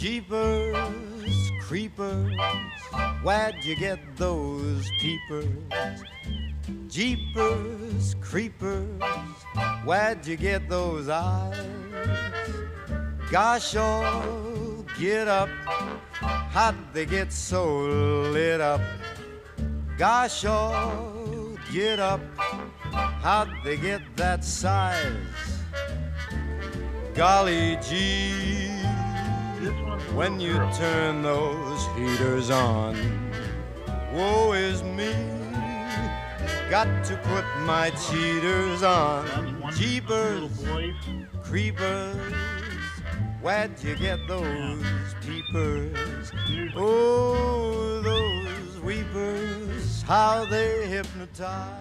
Jeepers, creepers, where'd you get those peepers? Jeepers, creepers, where'd you get those eyes? Gosh, oh, get up, how'd they get so lit up? Gosh, oh, get up, how'd they get that size? Golly gee, when you turn those heaters on, woe is me. Got to put my cheaters on. Jeepers, creepers, where'd you get those peepers? Oh, those weepers, how they hypnotize.